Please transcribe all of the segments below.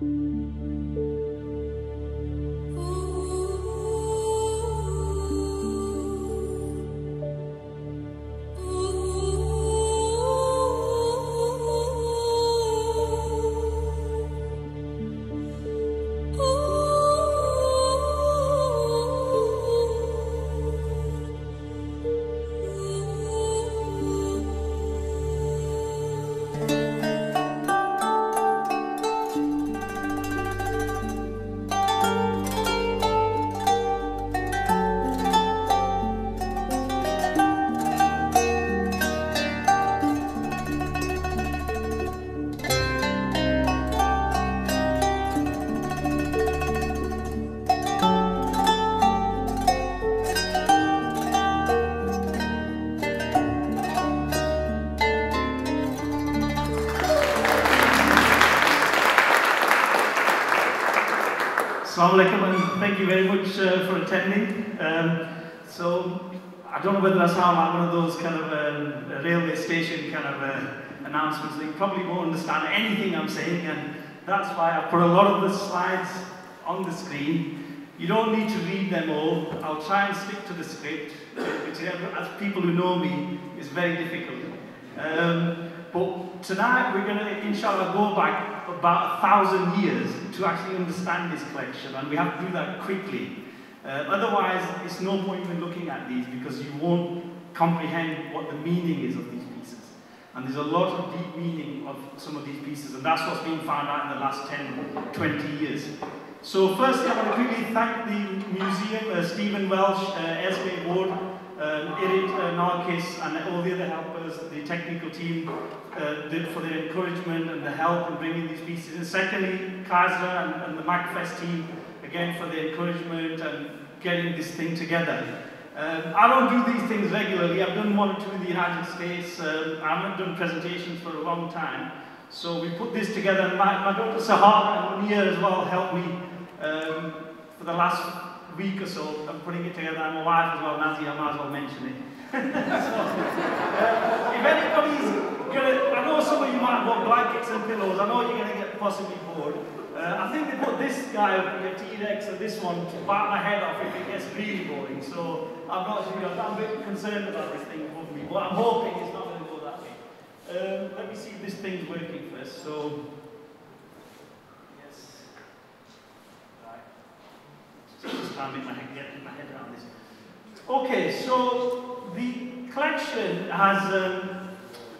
Thank you very much uh, for attending. Um, so, I don't know whether that's how like one of those kind of um, railway station kind of uh, announcements. They probably won't understand anything I'm saying, and that's why I put a lot of the slides on the screen. You don't need to read them all. I'll try and stick to the script, which, as people who know me, is very difficult. Um, but tonight we're going to, inshallah, go back about a thousand years to actually understand this collection, and we have to do that quickly. Uh, otherwise, it's no point in looking at these because you won't comprehend what the meaning is of these pieces. And there's a lot of deep meaning of some of these pieces, and that's what's been found out in the last 10, 20 years. So firstly, I want to quickly thank the museum, uh, Stephen Welsh, uh, Esme Ward, um, uh, Narkis, and all the other helpers, the technical team, uh, for their encouragement and the help in bringing these pieces. And secondly, Kaiser and, and the MacFest team, again, for their encouragement and getting this thing together. Um, I don't do these things regularly. I've done one or two in the United States. Um, I haven't done presentations for a long time. So we put this together. And my, my daughter Sahar and Munir as well helped me um, for the last week or so of putting it together. And my wife as well, Nazi, I might as well mention it. so, uh, if anybody's going to, I know some of you might want blankets and pillows, I know you're going to get possibly bored. Uh, I think they put this guy up, the T-Rex, and this one to bat my head off if it gets really boring. So I'm not sure, I'm a bit concerned about this thing above me, but I'm hoping it's not going to go that way. Um, let me see if this thing's working first. So. Just make my head, get my head around this. Okay, so the collection has, um,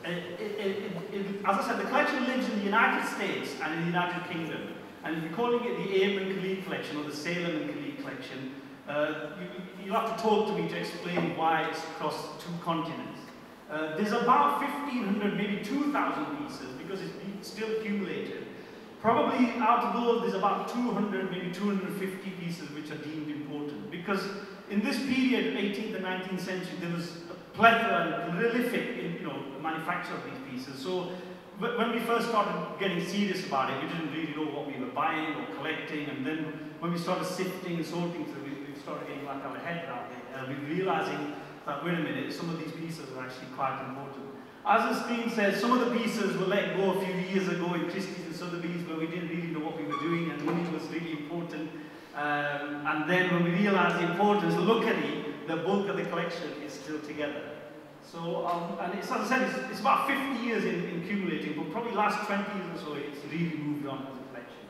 it, it, it, as I said, the collection lives in the United States and in the United Kingdom. And if you're calling it the Abraham Khaleeq collection or the Salem and Khaleeq collection, uh, you, you have to talk to me to explain why it's across two continents. Uh, there's about 1,500, maybe 2,000 pieces because it's still accumulated. Probably out of those, there's about 200, maybe 250 pieces which are deemed important. Because in this period, 18th and 19th century, there was a plethora and prolific in, you know, manufacture of these pieces. So when we first started getting serious about it, we didn't really know what we were buying or collecting. And then when we started sifting and sorting through, we, we started getting like our head around it. And we realizing that, wait a minute, some of these pieces are actually quite important. As the screen says, some of the pieces were let go a few years ago in Christie's Sotheby's where we didn't really know what we were doing and money was really important. Um, and then when we realized the importance, luckily, the bulk of the collection is still together. So, um, and it's, as I said, it's, it's about 50 years in, in, accumulating, but probably last 20 years or so, it's really moved on as a collection.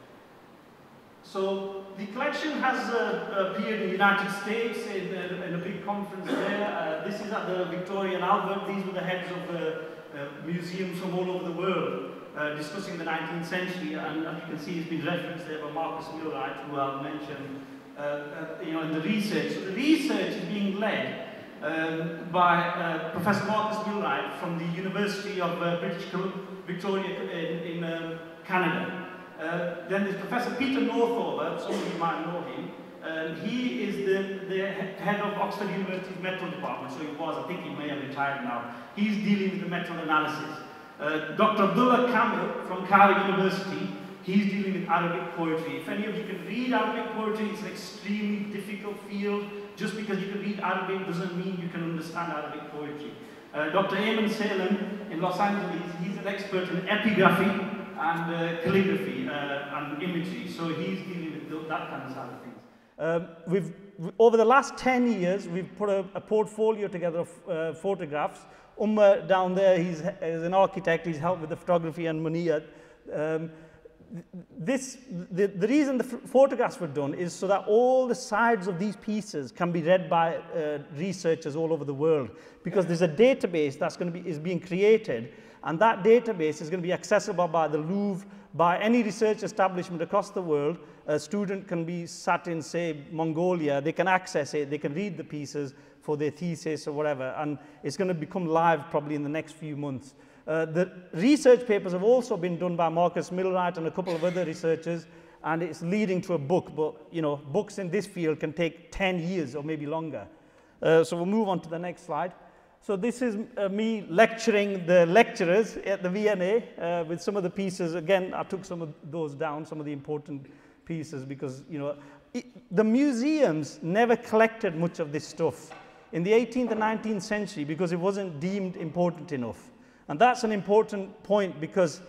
So, the collection has uh, appeared in the United States in, uh, in a big conference there. Uh, this is at the Victoria and Albert. These were the heads of uh, museums from all over the world uh, discussing the 19th century, and as you can see, it's been referenced there by Marcus Milwright, who I'll mention, uh, uh, you know, in the research. So the research is being led um, by uh, Professor Marcus Milwright from the University of uh, British Victoria in, in Canada. Uh, then there's Professor Peter Northover, some of you might know him. He is the, the head of Oxford University's metal department, so he was, I think he may have retired now. He's dealing with the metal analysis. Uh, Dr. Abdullah Kamil from Cairo University, he's dealing with Arabic poetry. If any of you can read Arabic poetry, it's an extremely difficult field. Just because you can read Arabic doesn't mean you can understand Arabic poetry. Uh, Dr. Eamon Salem in Los Angeles, he's an expert in epigraphy and uh, calligraphy uh, and imagery. So he's dealing with that kind of side of things. Um, we've, over the last 10 years, we've put a, a portfolio together of uh, photographs. Umar down there, he's, an architect, he's helped with the photography and Muniyat. Um, this, the, the reason the photographs were done is so that all the sides of these pieces can be read by uh, researchers all over the world because there's a database that's going to be is being created and that database is going to be accessible by the Louvre by any research establishment across the world a student can be sat in say Mongolia they can access it they can read the pieces for their thesis or whatever and it's going to become live probably in the next few months uh, the research papers have also been done by Marcus Milwright and a couple of other researchers, and it's leading to a book. But, you know, books in this field can take 10 years or maybe longer. Uh, so we'll move on to the next slide. So this is uh, me lecturing the lecturers at the V&A uh, with some of the pieces. Again, I took some of those down, some of the important pieces, because, you know, it, the museums never collected much of this stuff in the 18th and 19th century because it wasn't deemed important enough. And that's an important point because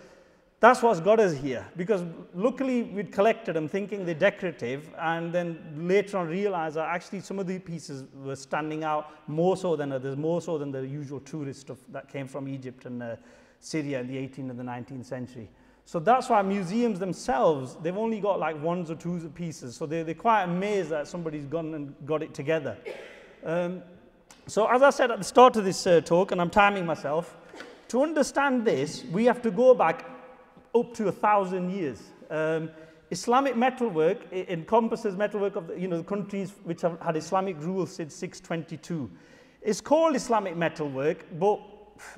that's what's got us here. Because luckily we'd collected them thinking they're decorative and then later on realized that actually some of the pieces were standing out more so than others, more so than the usual tourist stuff that came from Egypt and uh, Syria in the 18th and the 19th century. So that's why museums themselves, they've only got like ones or twos of pieces. So they're, they're quite amazed that somebody's gone and got it together. Um, so as I said at the start of this uh, talk, and I'm timing myself, to understand this, we have to go back up to a thousand years. Um, Islamic metalwork encompasses metalwork of the, you know, the countries which have had Islamic rule since 622. It's called Islamic metalwork, but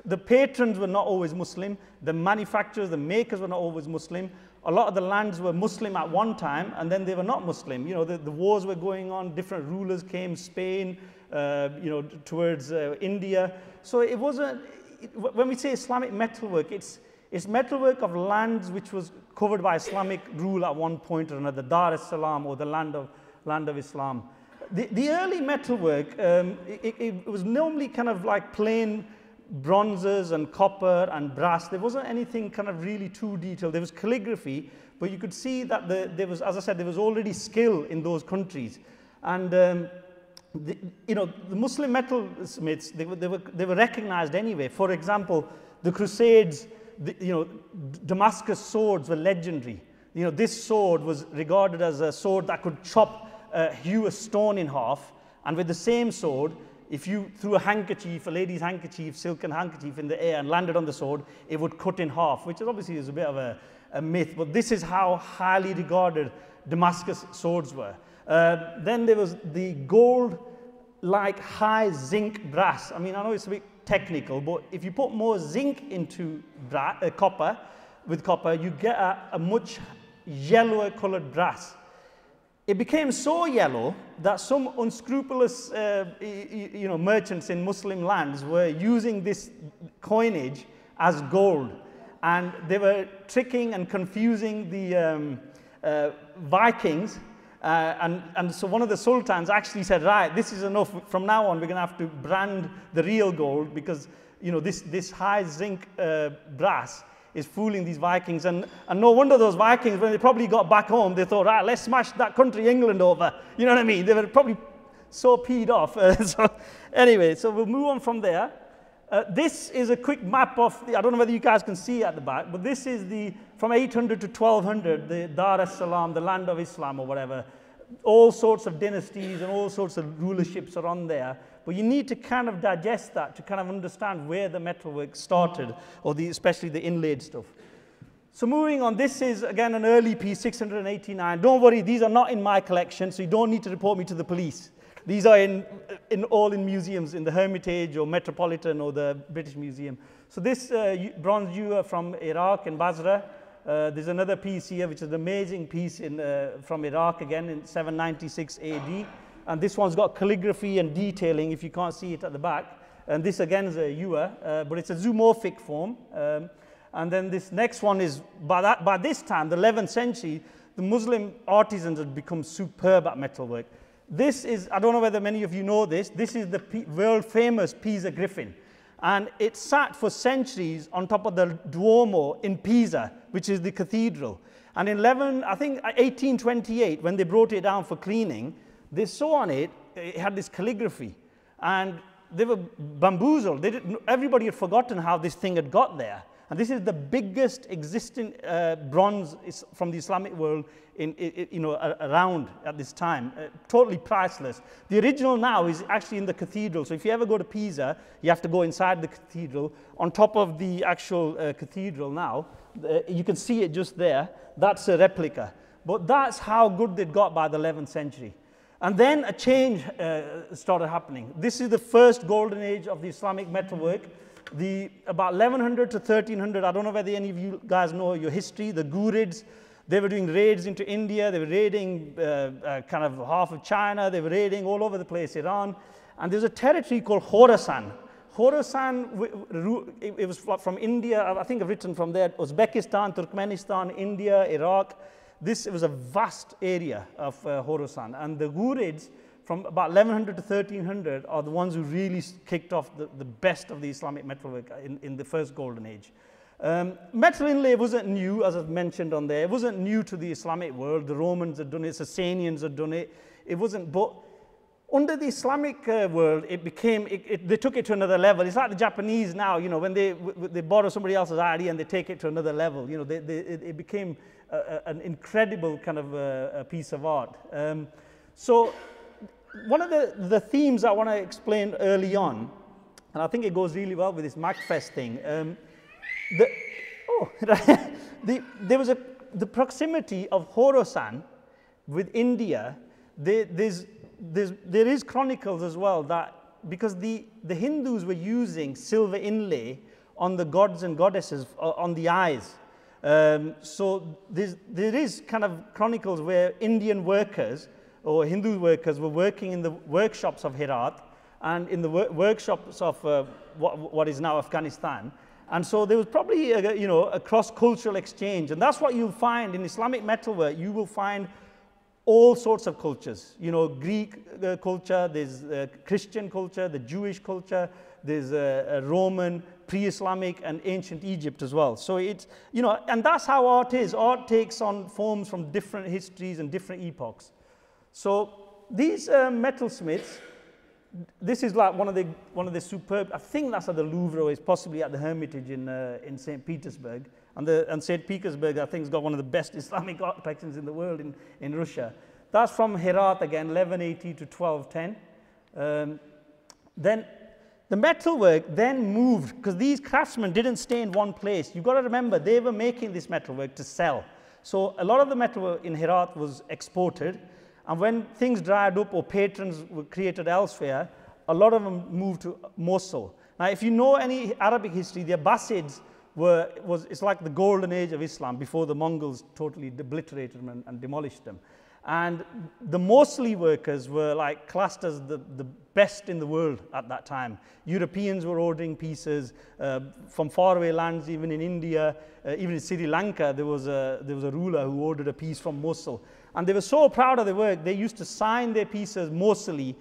the patrons were not always Muslim. The manufacturers, the makers were not always Muslim. A lot of the lands were Muslim at one time, and then they were not Muslim. You know, the, the wars were going on, different rulers came, Spain, uh, you know, towards uh, India. So it wasn't, when we say Islamic metalwork, it's, it's metalwork of lands which was covered by Islamic rule at one point or another, Dar es Salaam or the land of, land of Islam. The, the early metalwork, um, it, it, was normally kind of like plain bronzes and copper and brass. There wasn't anything kind of really too detailed. There was calligraphy, but you could see that the, there was, as I said, there was already skill in those countries. And um, the, you know, the Muslim metalsmiths, they were, they, were, they were recognized anyway. For example, the Crusades, the, you know, Damascus swords were legendary. You know, this sword was regarded as a sword that could chop, uh, hew a stone in half. And with the same sword, if you threw a handkerchief, a lady's handkerchief, silken handkerchief in the air and landed on the sword, it would cut in half, which obviously is a bit of a, a myth. But this is how highly regarded Damascus swords were. Uh, then there was the gold like high zinc brass. I mean, I know it's a bit technical, but if you put more zinc into bra uh, copper, with copper, you get a, a much yellower colored brass. It became so yellow that some unscrupulous uh, you know, merchants in Muslim lands were using this coinage as gold. And they were tricking and confusing the um, uh, Vikings uh, and, and so one of the sultans actually said, right, this is enough. From now on, we're going to have to brand the real gold because, you know, this, this high zinc uh, brass is fooling these Vikings. And, and no wonder those Vikings, when they probably got back home, they thought, right, let's smash that country England over. You know what I mean? They were probably so peed off. So anyway, so we'll move on from there. Uh, this is a quick map of, the, I don't know whether you guys can see at the back, but this is the, from 800 to 1200, the Dar es Salaam, the land of Islam or whatever. All sorts of dynasties and all sorts of rulerships are on there. But you need to kind of digest that to kind of understand where the metalwork started, or the, especially the inlaid stuff. So moving on, this is again an early piece, 689. Don't worry, these are not in my collection, so you don't need to report me to the police. These are in, in all in museums, in the Hermitage or Metropolitan or the British Museum. So this uh, bronze ewer from Iraq in Basra. Uh, there's another piece here, which is an amazing piece in, uh, from Iraq, again in 796 AD. And this one's got calligraphy and detailing, if you can't see it at the back. And this again is a ewer, uh, but it's a zoomorphic form. Um, and then this next one is, by, that, by this time, the 11th century, the Muslim artisans had become superb at metalwork. This is, I don't know whether many of you know this, this is the world famous Pisa Griffin. And it sat for centuries on top of the Duomo in Pisa, which is the cathedral. And in 11, I think 1828, when they brought it down for cleaning, they saw on it, it had this calligraphy. And they were bamboozled. They everybody had forgotten how this thing had got there. And this is the biggest existing uh, bronze from the Islamic world in, in, you know, around at this time. Uh, totally priceless. The original now is actually in the cathedral. So if you ever go to Pisa, you have to go inside the cathedral. On top of the actual uh, cathedral now, uh, you can see it just there. That's a replica. But that's how good they'd got by the 11th century. And then a change uh, started happening. This is the first golden age of the Islamic metalwork. The, about 1100 to 1300, I don't know whether any of you guys know your history, the Ghurids, they were doing raids into India, they were raiding uh, uh, kind of half of China, they were raiding all over the place, Iran. And there's a territory called Khorasan. Khorasan, it was from India, I think I've written from there, Uzbekistan, Turkmenistan, India, Iraq, this was a vast area of uh. And the Ghurids, from about 1100 to 1300, are the ones who really kicked off the, the best of the Islamic metalwork in, in the first golden age. Um, metal inlay wasn't new, as I've mentioned on there. It wasn't new to the Islamic world. The Romans had done it, Sasanians had done it. It wasn't, but under the Islamic uh, world, it became, it, it, they took it to another level. It's like the Japanese now, you know, when they, they borrow somebody else's idea and they take it to another level, you know, they, they, it, it became an incredible kind of a, piece of art. Um, so one of the, the themes I want to explain early on, and I think it goes really well with this MaCFest thing, um, the, oh, the, there was a, the proximity of Khorasan with India, there, there's, there's, there is chronicles as well that because the, the Hindus were using silver inlay on the gods and goddesses, uh, on the eyes. Um, so there is kind of chronicles where Indian workers or Hindu workers were working in the workshops of Herat and in the wor workshops of uh, what, what is now Afghanistan. And so there was probably a, you know, a cross-cultural exchange. And that's what you'll find in Islamic metalwork. You will find all sorts of cultures. You know, Greek uh, culture, there's uh, Christian culture, the Jewish culture, there's uh, Roman, pre-Islamic and ancient Egypt as well. So it's, you know, and that's how art is. Art takes on forms from different histories and different epochs. So these uh, metalsmiths, this is like one of the one of the superb. I think that's at the Louvre, or it's possibly at the Hermitage in uh, in St. Petersburg. And the and St. Petersburg, I think, has got one of the best Islamic art collections in the world in in Russia. That's from Herat again, 1180 to 1210. Um, then the metalwork then moved because these craftsmen didn't stay in one place. You've got to remember, they were making this metalwork to sell. So a lot of the metalwork in Herat was exported. And when things dried up or patrons were created elsewhere, a lot of them moved to Mosul. Now, if you know any Arabic history, the Abbasids were, was, it's like the golden age of Islam before the Mongols totally obliterated them and, and demolished them. And the Mosuli workers were like classed as the, the best in the world at that time. Europeans were ordering pieces uh, from faraway lands, even in India, uh, even in Sri Lanka, there was, a, there was a ruler who ordered a piece from Mosul. And they were so proud of their work, they used to sign their pieces Mosuli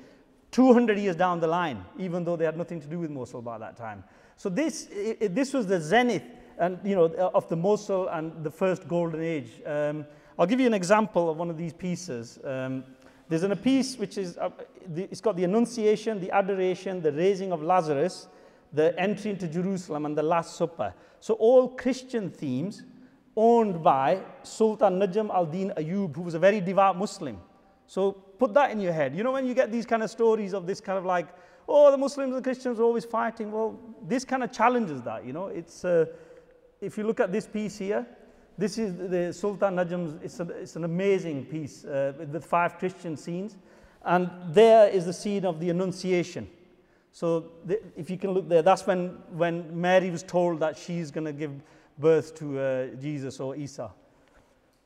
200 years down the line, even though they had nothing to do with Mosul by that time. So this, it, this was the zenith and, you know, of the Mosul and the first golden age. Um, I'll give you an example of one of these pieces. Um, there's a piece which is, uh, the, it's got the Annunciation, the Adoration, the Raising of Lazarus, the Entry into Jerusalem, and the Last Supper. So all Christian themes owned by Sultan Najm al-Din Ayub, who was a very devout Muslim. So put that in your head. You know when you get these kind of stories of this kind of like, oh, the Muslims and Christians are always fighting. Well, this kind of challenges that, you know. It's, uh, if you look at this piece here, this is the Sultan Najm's, it's, a, it's an amazing piece uh, with five Christian scenes. And there is the scene of the Annunciation. So the, if you can look there, that's when, when Mary was told that she's going to give birth to uh, Jesus or Isa.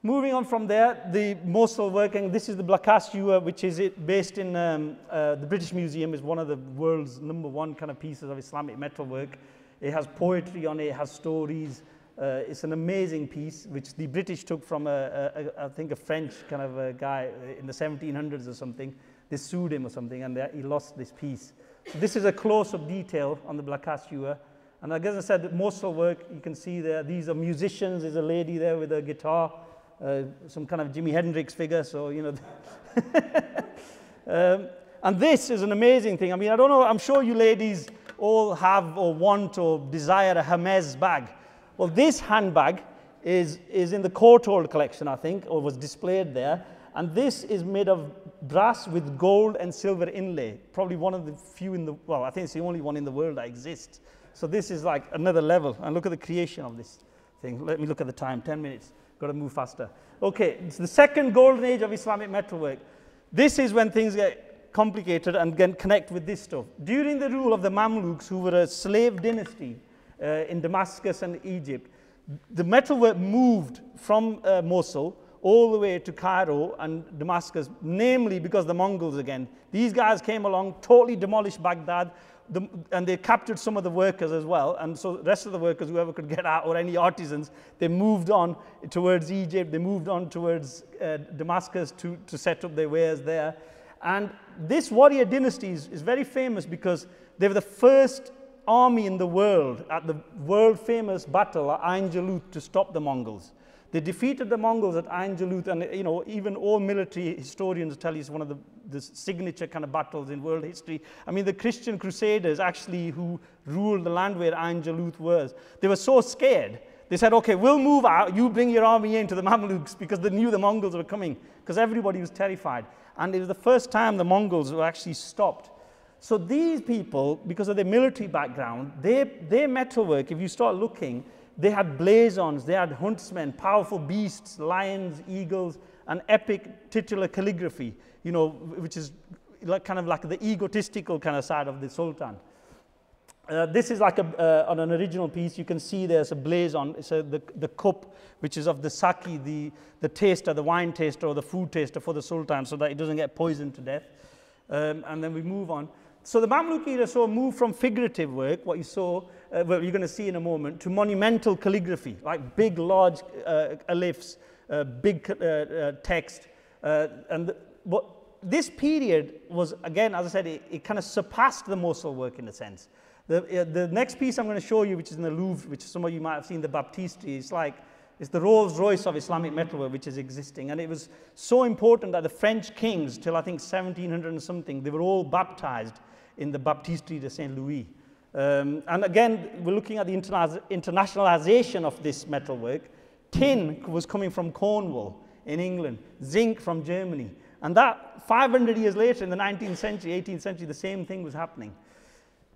Moving on from there, the Mosul working, this is the Blacas ewer, which is it based in um, uh, the British Museum, is one of the world's number one kind of pieces of Islamic metalwork. It has poetry on it, it has stories, uh, it's an amazing piece, which the British took from, a, a, a, I think, a French kind of a guy in the 1700s or something. They sued him or something, and they, he lost this piece. This is a close-up detail on the Blacas ewer. And I guess I said Mosul work, you can see there, these are musicians. There's a lady there with a guitar, uh, some kind of Jimi Hendrix figure, so, you know. um, and this is an amazing thing. I mean, I don't know, I'm sure you ladies all have or want or desire a Hermes bag. Well, this handbag is, is in the Courtauld collection, I think, or was displayed there. And this is made of brass with gold and silver inlay. Probably one of the few in the, well, I think it's the only one in the world that exists. So this is like another level. And look at the creation of this thing. Let me look at the time, 10 minutes. Got to move faster. Okay, it's the second golden age of Islamic metalwork. This is when things get complicated and get connect with this stuff. During the rule of the Mamluks, who were a slave dynasty in Damascus and Egypt, the metalwork moved from uh, Mosul all the way to Cairo and Damascus, namely because the Mongols again. These guys came along, totally demolished Baghdad, the, and they captured some of the workers as well. And so the rest of the workers, whoever could get out, or any artisans, they moved on towards Egypt, they moved on towards uh, Damascus to, to set up their wares there. And this warrior dynasty is, is very famous because they were the first army in the world at the world famous battle at Jalut to stop the Mongols. They defeated the Mongols at Ain Jalut, and you know, even all military historians tell you it's one of the, the signature kind of battles in world history. I mean, the Christian crusaders actually who ruled the land where Ain Jalut was, they were so scared. They said, okay, we'll move out, you bring your army into the Mamluks because they knew the Mongols were coming, because everybody was terrified. And it was the first time the Mongols were actually stopped. So these people, because of their military background, they, their metalwork, if you start looking, they had blazons, they had huntsmen, powerful beasts, lions, eagles, and epic titular calligraphy, you know, which is like kind of like the egotistical kind of side of the Sultan. Uh, this is like a, uh, on an original piece, you can see there's a blazon, it's a, the, the cup, which is of the sake, the, the taster, the wine taster or the food taster for the Sultan so that it doesn't get poisoned to death. Um, and then we move on. So the Mamluk era saw a move from figurative work, what you saw, uh, well, you're going to see in a moment, to monumental calligraphy, like big, large uh, uh, big uh, uh, text. Uh, and the, what, this period was, again, as I said, it, it kind of surpassed the Mosul work in a sense. The, the next piece I'm going to show you, which is in the Louvre, which some of you might have seen, the Baptistery, it's like it's the Rolls Royce of Islamic metalwork which is existing. And it was so important that the French kings, till I think 1700 and something, they were all baptized in the Baptistery de Saint Louis. Um, and again, we're looking at the interna internationalization of this metalwork. Tin was coming from Cornwall in England, zinc from Germany. And that 500 years later, in the 19th century, 18th century, the same thing was happening.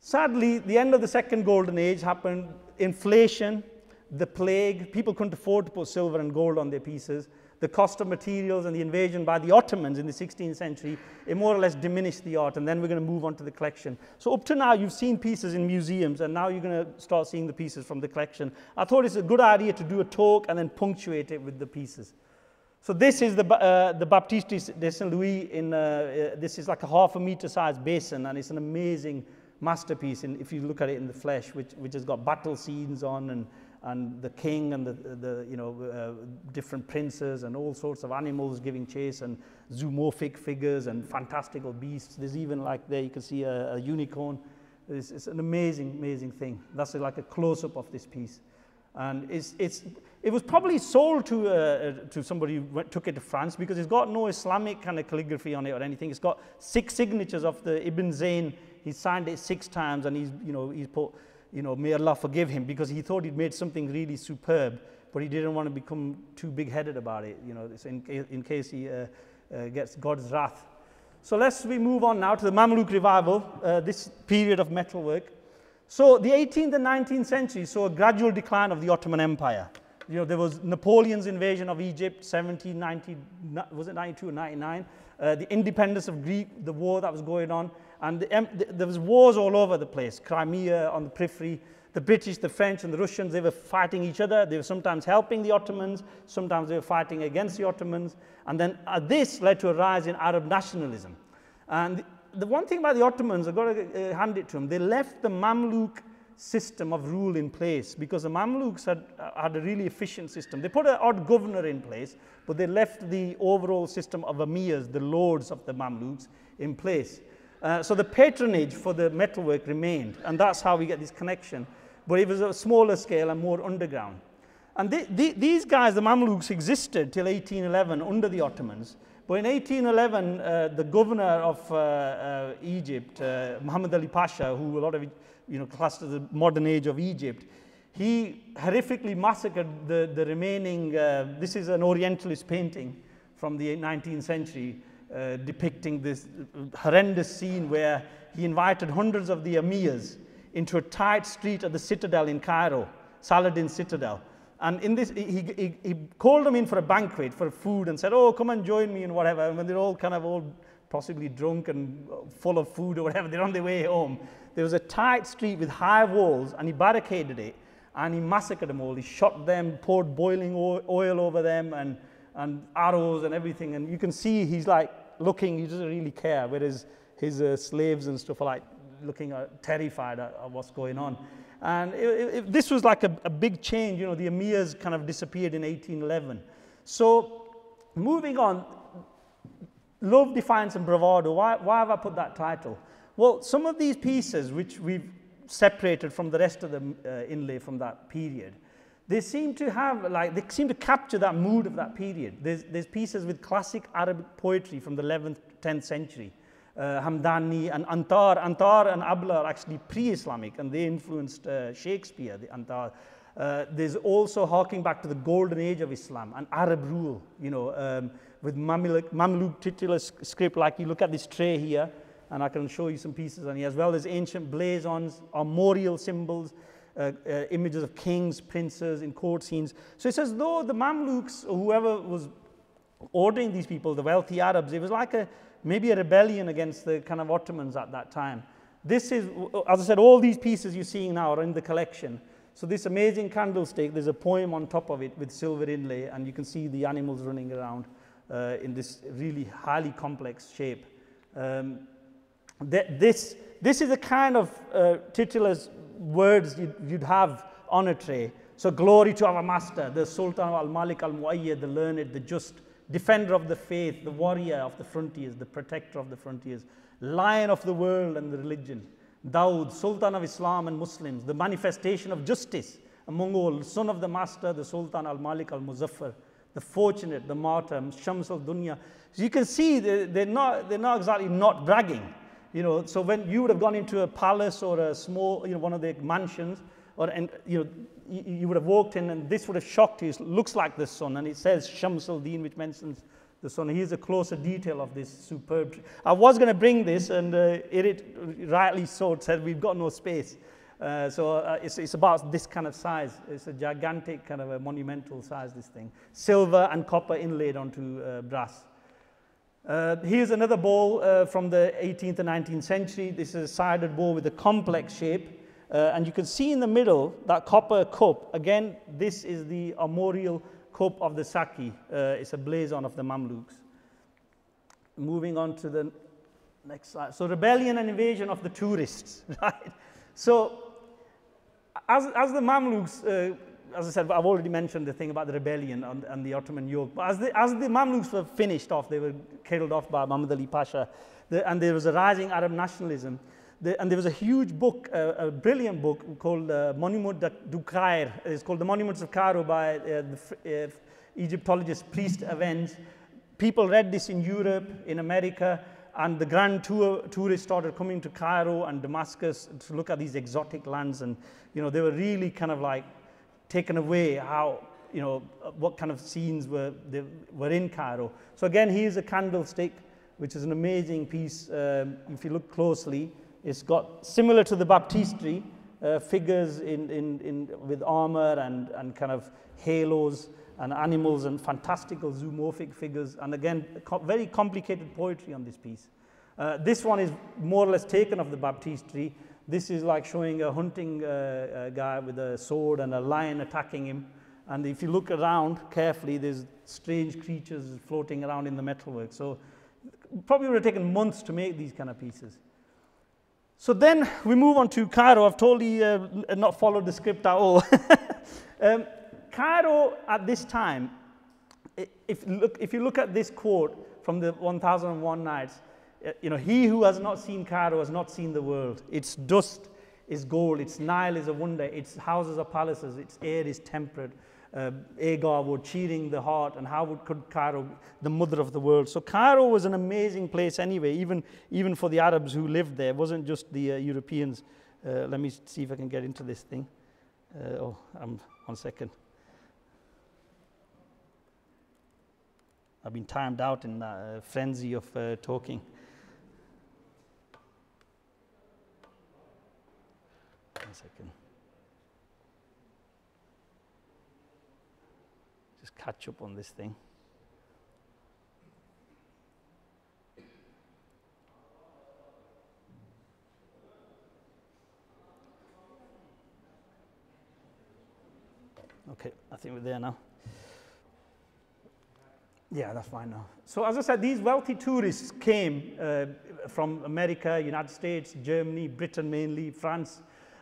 Sadly, the end of the second golden age happened, inflation, the plague, people couldn't afford to put silver and gold on their pieces the cost of materials and the invasion by the Ottomans in the 16th century, it more or less diminished the art. And then we're going to move on to the collection. So up to now, you've seen pieces in museums, and now you're going to start seeing the pieces from the collection. I thought it's a good idea to do a talk and then punctuate it with the pieces. So this is the, uh, the Baptiste de Saint Louis. In, uh, uh, this is like a half a meter sized basin, and it's an amazing masterpiece in, if you look at it in the flesh, which, which has got battle scenes on and and the king and the, the you know, uh, different princes and all sorts of animals giving chase and zoomorphic figures and fantastical beasts. There's even like there you can see a, a unicorn. It's, it's, an amazing, amazing thing. That's like a close-up of this piece. And it's, it's, it was probably sold to, uh, uh to somebody who went, took it to France because it's got no Islamic kind of calligraphy on it or anything. It's got six signatures of the Ibn Zayn. He signed it six times and he's, you know, he's put you know, may Allah forgive him because he thought he'd made something really superb, but he didn't want to become too big-headed about it, you know, in, in case he uh, uh, gets God's wrath. So let's we move on now to the Mamluk revival, uh, this period of metalwork. So the 18th and 19th century saw a gradual decline of the Ottoman Empire. You know, there was Napoleon's invasion of Egypt, 1790, was it 92 or 99? Uh, the independence of Greece, the war that was going on. And the, the, there was wars all over the place. Crimea on the periphery, the British, the French, and the Russians, they were fighting each other. They were sometimes helping the Ottomans, sometimes they were fighting against the Ottomans. And then uh, this led to a rise in Arab nationalism. And the one thing about the Ottomans, I've got to uh, hand it to them, they left the Mamluk system of rule in place because the Mamluks had, uh, had a really efficient system. They put an odd governor in place, but they left the overall system of emirs, the lords of the Mamluks, in place. Uh, so the patronage for the metalwork remained, and that's how we get this connection. But it was a smaller scale and more underground. And the, the, these guys, the Mamluks, existed till 1811 under the Ottomans. But in 1811, uh, the governor of uh, uh, Egypt, uh, Muhammad Ali Pasha, who a lot of you know classed as the modern age of Egypt, he horrifically massacred the, the remaining. Uh, this is an Orientalist painting from the 19th century uh, depicting this horrendous scene where he invited hundreds of the emirs into a tight street at the citadel in Cairo, Saladin's citadel. And in this, he, he, he, called them in for a banquet, for food, and said, Oh, come and join me, and whatever. And when they're all kind of all possibly drunk and full of food or whatever, they're on their way home. There was a tight street with high walls, and he barricaded it, and he massacred them all. He shot them, poured boiling oil over them, and, and arrows and everything. And you can see he's like looking, he doesn't really care, whereas his uh, slaves and stuff are like looking uh, terrified at, at what's going on. And it, it, this was like a, a, big change. You know, the emirs kind of disappeared in 1811. So moving on, love, defiance, and bravado. Why, why have I put that title? Well, some of these pieces, which we've separated from the rest of the uh, inlay from that period, they seem to have, like, they seem to capture that mood of that period. There's, there's pieces with classic Arabic poetry from the 11th, 10th century uh, Hamdani and Antar. Antar and Abla are actually pre-Islamic and they influenced uh, Shakespeare, the Antar. Uh, there's also harking back to the golden age of Islam and Arab rule, you know, um, with Mamluk, Mamluk titular script, like you look at this tray here, and I can show you some pieces on here, as well as ancient blazons, armorial symbols, uh, uh, images of kings, princes in court scenes. So it says, though the Mamluks, or whoever was ordering these people, the wealthy Arabs, it was like a maybe a rebellion against the kind of Ottomans at that time. This is, as I said, all these pieces you're seeing now are in the collection. So this amazing candlestick, there's a poem on top of it with silver inlay, and you can see the animals running around uh, in this really highly complex shape. Um, th this, this is the kind of uh, titular words you'd, have on a tray. So glory to our master, the Sultan al-Malik al-Muayyad, the learned, the just, defender of the faith, the warrior of the frontiers, the protector of the frontiers, lion of the world and the religion, Dawood, Sultan of Islam and Muslims, the manifestation of justice among all, son of the master, the Sultan al-Malik al-Muzaffar, the fortunate, the martyr, Shams al-Dunya. So you can see they're not, they're not exactly not bragging. You know, so when you would have gone into a palace or a small, you know, one of the mansions, or and you know, you, you, would have walked in and this would have shocked you. It looks like the sun, and it says Shams al-Din, which mentions the sun. Here's a closer detail of this superb tree. I was going to bring this, and uh, it, rightly so said we've got no space. Uh, so uh, it's, it's about this kind of size. It's a gigantic kind of a monumental size, this thing. Silver and copper inlaid onto uh, brass. Uh, here's another ball uh, from the 18th and 19th century. This is a sided ball with a complex shape. Uh, and you can see in the middle that copper cup. Again, this is the armorial cup of the Saki. Uh, it's a blazon of the Mamluks. Moving on to the next slide. So rebellion and invasion of the tourists, right? So as, as the Mamluks, uh, as I said, I've already mentioned the thing about the rebellion and, and the Ottoman yoke. But as the, as the Mamluks were finished off, they were killed off by Muhammad Ali Pasha, the, and there was a rising Arab nationalism. The, and there was a huge book, uh, a brilliant book called uh, Monument du Caire. It's called The Monuments of Cairo by uh, the uh, Egyptologist Prisse d'Avennes. People read this in Europe, in America, and the grand tour, tourists started coming to Cairo and Damascus to look at these exotic lands. And, you know, they were really kind of like taken away how, you know, what kind of scenes were, they were in Cairo. So again, here's a candlestick, which is an amazing piece um, if you look closely. It's got, similar to the baptistry, uh, figures in, in, in, with armor and, and kind of halos and animals and fantastical zoomorphic figures. And again, co very complicated poetry on this piece. Uh, this one is more or less taken of the baptistry. This is like showing a hunting uh, uh, guy with a sword and a lion attacking him. And if you look around carefully, there's strange creatures floating around in the metalwork. So probably would have taken months to make these kind of pieces. So then we move on to Cairo. I've totally uh, not followed the script at all. um, Cairo at this time, if, look, if you look at this quote from the 1001 Nights, you know, he who has not seen Cairo has not seen the world. Its dust is gold, its Nile is a wonder, its houses are palaces, its air is temperate. Uh, Agar were cheering the heart, and how could Cairo, the mother of the world? So Cairo was an amazing place anyway, even, even for the Arabs who lived there. It wasn't just the uh, Europeans. Uh, let me see if I can get into this thing. Uh, oh, um, one second. I've been timed out in that uh, frenzy of uh, talking. Just catch up on this thing. Okay, I think we're there now. Yeah, that's fine now. So as I said, these wealthy tourists came uh, from America, United States, Germany, Britain mainly, France,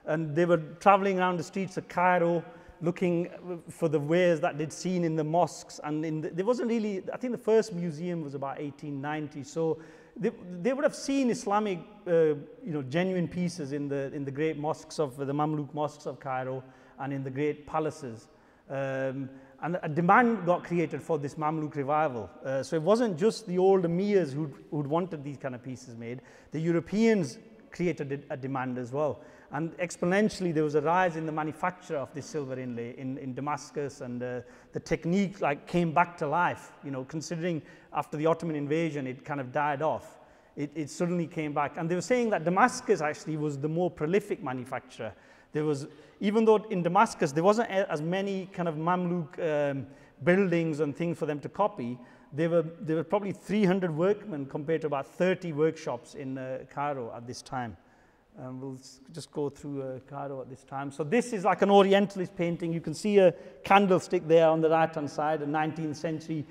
and they were traveling around the streets of Cairo looking for the wares that they'd seen in the mosques. And in the, there wasn't really, I think the first museum was about 1890. So they, they would have seen Islamic, uh, you know, genuine pieces in the, in the great mosques of the Mamluk mosques of Cairo and in the great palaces. Um, and a demand got created for this Mamluk revival. Uh, so it wasn't just the old emirs who'd, who'd wanted these kind of pieces made. The Europeans created a demand as well. And exponentially, there was a rise in the manufacture of this silver inlay in, in Damascus, and uh, the technique like came back to life. You know, considering after the Ottoman invasion, it kind of died off. It, it suddenly came back, and they were saying that Damascus actually was the more prolific manufacturer. There was, even though in Damascus there wasn't as many kind of Mamluk um, buildings and things for them to copy, there were, there were probably 300 workmen compared to about 30 workshops in uh, Cairo at this time. Um, we'll just go through uh, Cairo at this time. So this is like an Orientalist painting. You can see a candlestick there on the right-hand side, a 19th century.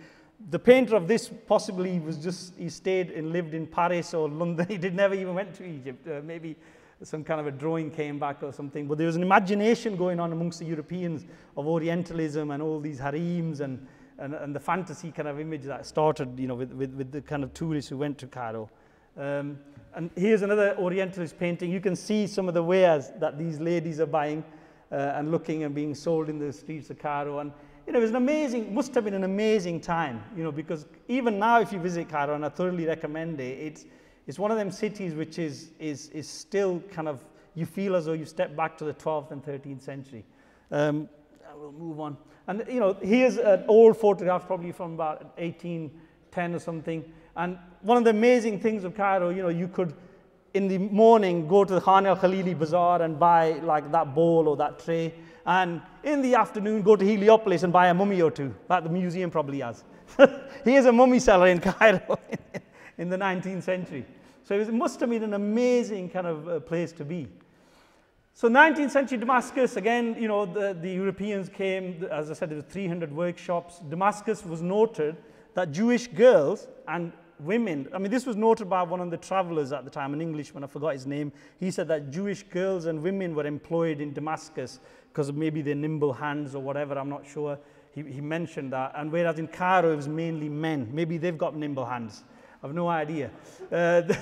The painter of this possibly was just, he stayed and lived in Paris or London. he did never even went to Egypt. Uh, maybe some kind of a drawing came back or something. But there was an imagination going on amongst the Europeans of Orientalism and all these harems and, and, and the fantasy kind of image that started, you know, with, with, with the kind of tourists who went to Cairo. Um, and here's another Orientalist painting. You can see some of the wares that these ladies are buying uh, and looking and being sold in the streets of Cairo. And, you know, it was an amazing, must have been an amazing time, you know, because even now if you visit Cairo, and I thoroughly recommend it, it's, it's one of them cities which is, is, is still kind of, you feel as though you step back to the 12th and 13th century. Um, I will move on. And, you know, here's an old photograph, probably from about 1810 or something. And one of the amazing things of Cairo, you know, you could in the morning go to the Khan al Khalili Bazaar and buy like that bowl or that tray. And in the afternoon, go to Heliopolis and buy a mummy or two, that the museum probably has. Here's a mummy seller in Cairo in the 19th century. So it, must have been an amazing kind of uh, place to be. So 19th century Damascus, again, you know, the, the Europeans came, as I said, there were 300 workshops. Damascus was noted that Jewish girls and women, I mean, this was noted by one of the travelers at the time, an Englishman, I forgot his name. He said that Jewish girls and women were employed in Damascus because of maybe their nimble hands or whatever, I'm not sure. He, he mentioned that. And whereas in Cairo, it was mainly men. Maybe they've got nimble hands. I've no idea. Uh, the,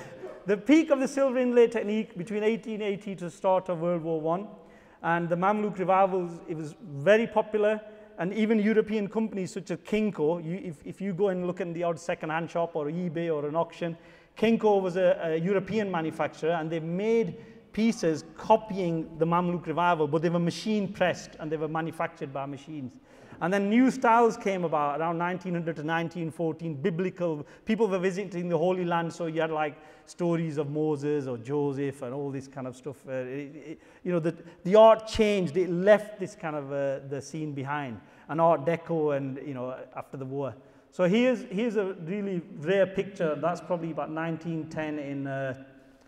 the, peak of the silver inlay technique between 1880 to the start of World War I, and the Mamluk revivals, it was very popular and even European companies such as Kinko, you, if, if you go and look in the odd second-hand shop or eBay or an auction, Kinko was a, a European manufacturer and they made pieces copying the Mamluk revival, but they were machine pressed and they were manufactured by machines. And then new styles came about around 1900 to 1914, biblical. People were visiting the Holy Land, so you had like stories of Moses or Joseph and all this kind of stuff. Uh, it, it, you know, the, the art changed. It left this kind of uh, the scene behind. And Art Deco and, you know, after the war. So here's, here's a really rare picture. That's probably about 1910 in uh,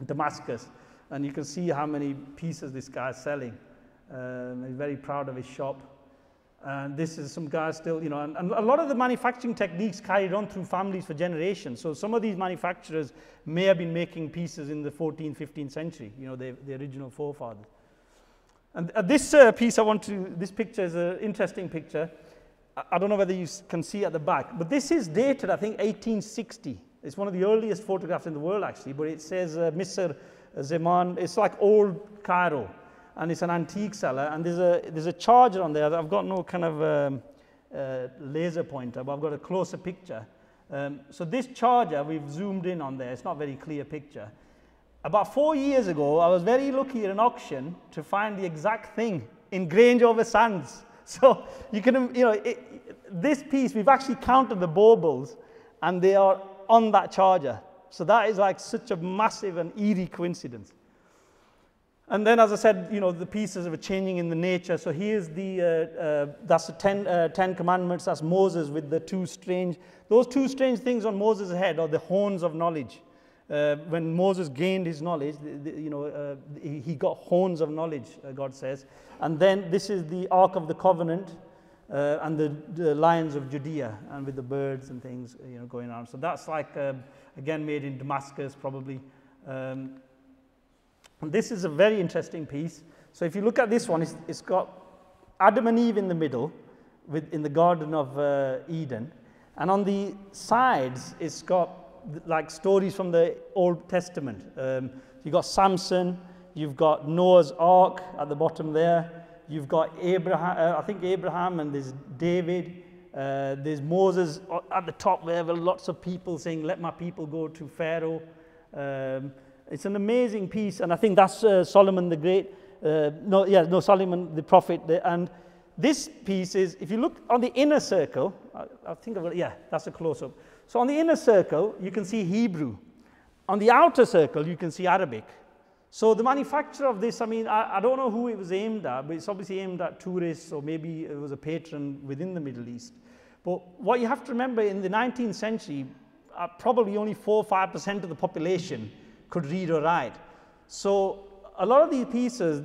Damascus. And you can see how many pieces this guy is selling. Um, he's very proud of his shop. And this is some guys still, you know, and, and, a lot of the manufacturing techniques carried on through families for generations. So some of these manufacturers may have been making pieces in the 14th, 15th century, you know, the, the original forefathers. And uh, this uh, piece I want to, this picture is an interesting picture. I, I, don't know whether you can see at the back, but this is dated, I think, 1860. It's one of the earliest photographs in the world, actually, but it says uh, Misr Zaman. It's like old Cairo, and it's an antique seller. And there's a, there's a charger on there. I've got no kind of um, uh, laser pointer, but I've got a closer picture. Um, so this charger, we've zoomed in on there. It's not a very clear picture. About four years ago, I was very lucky at an auction to find the exact thing in Grange over Sands. So you can, you know, it, this piece, we've actually counted the baubles and they are on that charger. So that is like such a massive and eerie coincidence. And then, as I said, you know, the pieces are changing in the nature. So here's the, uh, uh, that's the ten, uh, ten Commandments, that's Moses with the two strange, those two strange things on Moses' head are the horns of knowledge. Uh, when Moses gained his knowledge, the, the, you know, uh, he, he, got horns of knowledge, uh, God says. And then this is the Ark of the Covenant and the, the, lions of Judea, and with the birds and things, you know, going on. So that's like, um, again, made in Damascus, probably. Um, this is a very interesting piece. So if you look at this one, it's, it's got Adam and Eve in the middle, with, in the Garden of uh, Eden. And on the sides, it's got like stories from the Old Testament. Um, you've got Samson, you've got Noah's Ark at the bottom there, you've got Abraham, uh, I think Abraham, and there's David, uh, there's Moses at the top there with lots of people saying, Let my people go to Pharaoh. Um, it's an amazing piece, and I think that's uh, Solomon the Great. Uh, no, yeah, no, Solomon the prophet. And this piece is, if you look on the inner circle, I, I think of it, yeah, that's a close up. So on the inner circle, you can see Hebrew. On the outer circle, you can see Arabic. So the manufacturer of this, I mean, I, I, don't know who it was aimed at, but it's obviously aimed at tourists or maybe it was a patron within the Middle East. But what you have to remember in the 19th century, uh, probably only 4 or 5% of the population could read or write. So a lot of these pieces,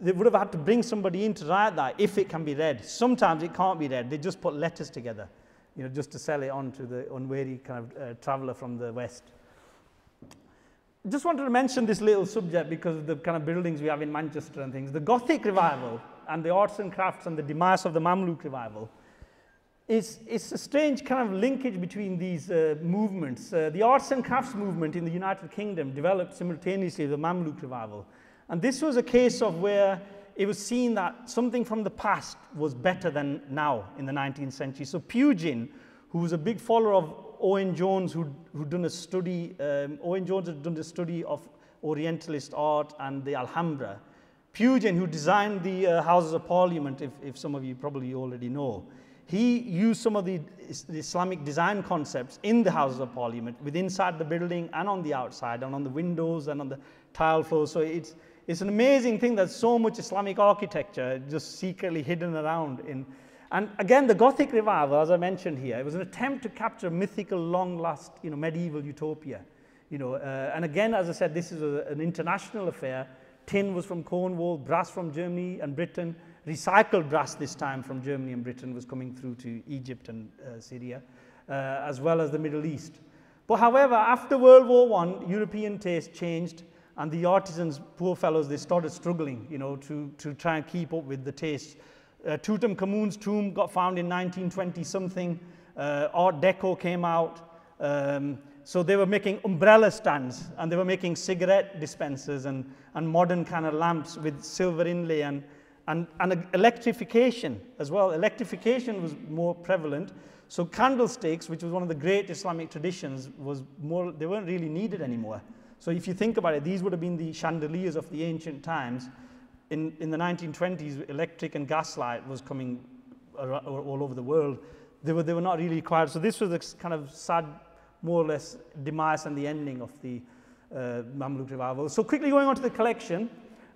they would have had to bring somebody in to write that if it can be read. Sometimes it can't be read. They just put letters together you know, just to sell it on to the unwary kind of uh, traveler from the West. Just wanted to mention this little subject because of the kind of buildings we have in Manchester and things. The Gothic revival and the arts and crafts and the demise of the Mamluk revival is, is a strange kind of linkage between these uh, movements. Uh, the arts and crafts movement in the United Kingdom developed simultaneously with the Mamluk revival. And this was a case of where it was seen that something from the past was better than now in the 19th century. So Pugin, who was a big follower of Owen Jones, who'd, who'd done a study, um, Owen Jones had done a study of Orientalist art and the Alhambra. Pugin, who designed the uh, Houses of Parliament, if, if some of you probably already know, he used some of the, Islamic design concepts in the Houses of Parliament, with inside the building and on the outside, and on the windows and on the tile floors. So it's, it's an amazing thing that so much Islamic architecture just secretly hidden around in. And again, the Gothic revival, as I mentioned here, it was an attempt to capture a mythical, long-last, you know, medieval utopia. You know, uh, and again, as I said, this is a, an international affair. Tin was from Cornwall, brass from Germany and Britain, recycled brass this time from Germany and Britain was coming through to Egypt and uh, Syria, uh, as well as the Middle East. But however, after World War I, European taste changed and the artisans, poor fellows, they started struggling, you know, to, to try and keep up with the taste. Uh, Tutankhamun's tomb got found in 1920 something. Uh, Art Deco came out. Um, so they were making umbrella stands and they were making cigarette dispensers and, and modern kind of lamps with silver inlay and, and, and electrification as well. Electrification was more prevalent. So candlesticks, which was one of the great Islamic traditions, was more, they weren't really needed anymore. So if you think about it, these would have been the chandeliers of the ancient times. In, in the 1920s, electric and gas light was coming all over the world. They were, they were not really required. So this was a kind of sad, more or less, demise and the ending of the uh, Mamluk revival. So quickly going on to the collection,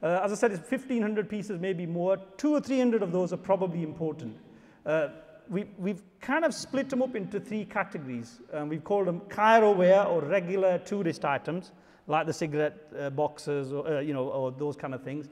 uh, as I said, it's 1,500 pieces, maybe more. Two or 300 of those are probably important. Uh, we, we've kind of split them up into three categories. Um, we've called them Cairoware or regular tourist items like the cigarette uh, boxes or, uh, you know, or those kind of things.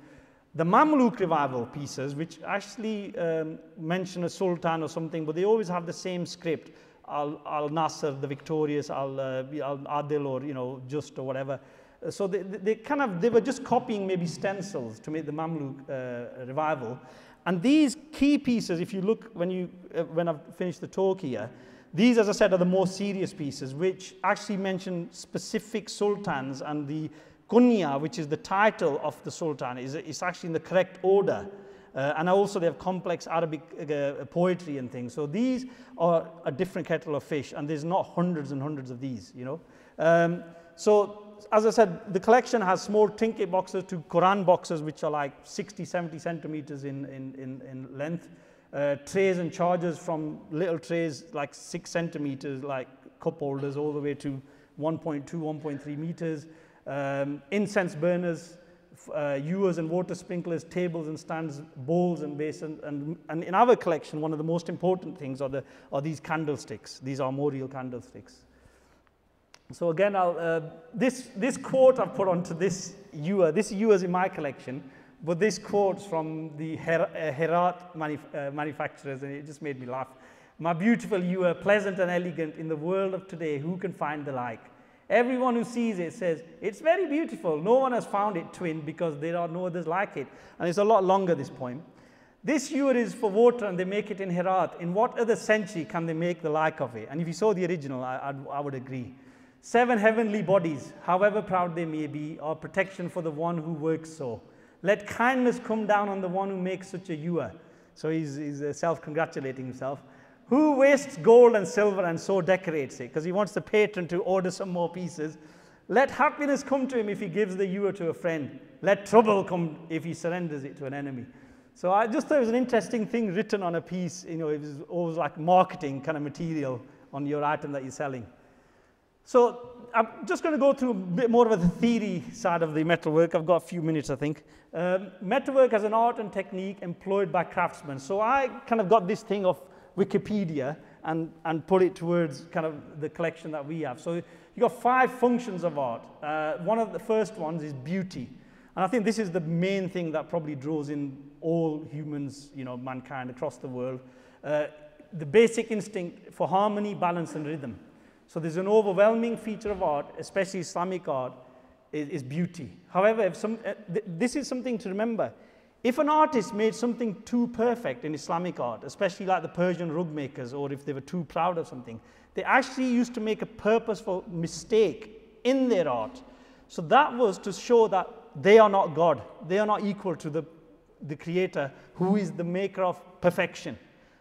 The Mamluk revival pieces, which actually um, mention a sultan or something, but they always have the same script. Al, Al Nasser, the victorious, Al, uh, Al Adil, or you know, just or whatever. Uh, so they, they kind of they were just copying maybe stencils to make the Mamluk uh, revival. And these key pieces, if you look when you uh, when I've finished the talk here, These, as I said, are the more serious pieces, which actually mention specific sultans and the kunya, which is the title of the sultan, is, is actually in the correct order. Uh, and also they have complex Arabic uh, poetry and things. So these are a different kettle of fish, and there's not hundreds and hundreds of these, you know. Um, so as I said, the collection has small trinket boxes to Quran boxes, which are like 60, 70 centimeters in, in, in, in length. Uh, trays and chargers from little trays like six centimeters, like cup holders, all the way to 1.2, 1.3 meters. Um, incense burners, uh, ewers and water sprinklers, tables and stands, bowls and basins. And, and in our collection, one of the most important things are, the, are these candlesticks, these armorial candlesticks. So again, uh, this, this quote I've put onto this ewer. This ewer is in my collection, but this quote's from the Her uh, Herat manuf uh, manufacturers, and it just made me laugh. My beautiful ewer, pleasant and elegant in the world of today, who can find the like? Everyone who sees it says, it's very beautiful. No one has found it twin because there are no others like it. And it's a lot longer, this poem. This ewer is for water and they make it in Herat. In what other century can they make the like of it? And if you saw the original, I, I, I would agree. Seven heavenly bodies, however proud they may be, are protection for the one who works so. Let kindness come down on the one who makes such a ewer. So he's, he's uh, self-congratulating himself. Who wastes gold and silver and so decorates it? Because he wants the patron to order some more pieces. Let happiness come to him if he gives the ewer to a friend. Let trouble come if he surrenders it to an enemy. So I just thought it was an interesting thing written on a piece. You know, it was always like marketing kind of material on your item that you're selling. So I'm just going to go through a bit more of the theory side of the metalwork. I've got a few minutes, I think. Um, metalwork as an art and technique employed by craftsmen. So I kind of got this thing of Wikipedia and, and put it towards kind of the collection that we have. So you've got five functions of art. Uh, one of the first ones is beauty. And I think this is the main thing that probably draws in all humans, you know, mankind across the world. Uh, the basic instinct for harmony, balance, and rhythm. So there's an overwhelming feature of art, especially Islamic art, is, is beauty. However, some, uh, th this is something to remember. If an artist made something too perfect in Islamic art, especially like the Persian rug makers, or if they were too proud of something, they actually used to make a purposeful mistake in their art. So that was to show that they are not God. They are not equal to the, the creator who is the maker of perfection.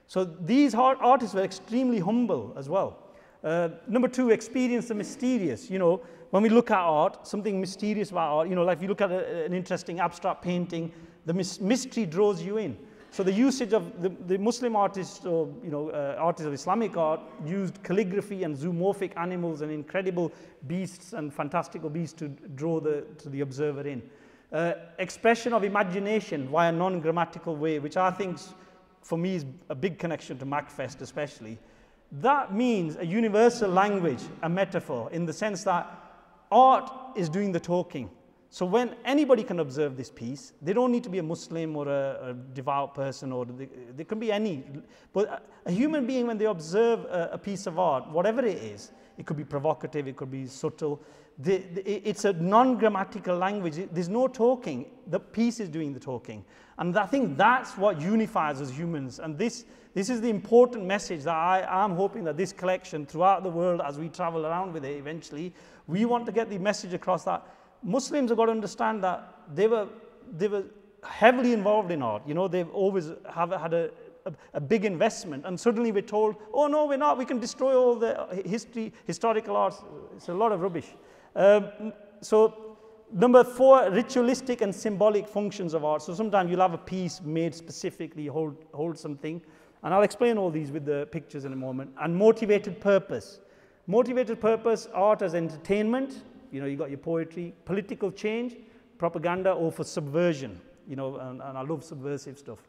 So these artists were extremely humble as well. Uh, number two, experience the mysterious. You know, when we look at art, something mysterious about art, you know, like if you look at a, an interesting abstract painting, the mystery draws you in. So the usage of the, the Muslim artists, or you know, uh, artists of Islamic art, used calligraphy and zoomorphic animals and incredible beasts and fantastical beasts to draw the, to the observer in. Uh, expression of imagination via non-grammatical way, which I think, for me, is a big connection to MaCFest especially. That means a universal language, a metaphor, in the sense that art is doing the talking. So when anybody can observe this piece, they don't need to be a Muslim or a, a devout person, or they, they, can be any. But a, human being, when they observe a, a, piece of art, whatever it is, it could be provocative, it could be subtle. The, the, it's a non-grammatical language. There's no talking. The piece is doing the talking. And I think that's what unifies us humans. And this, this is the important message that I am hoping that this collection throughout the world as we travel around with it eventually, we want to get the message across that Muslims have got to understand that they were, they were heavily involved in art. You know, they've always have had a, a, a, big investment and suddenly we're told, oh no, we're not, we can destroy all the uh, history, historical art. It's a lot of rubbish. Um, so number four, ritualistic and symbolic functions of art. So sometimes you'll have a piece made specifically hold, hold something. And I'll explain all these with the pictures in a moment. And motivated purpose. Motivated purpose, art as entertainment. You know, you got your poetry, political change, propaganda, or for subversion. You know, and, and I love subversive stuff.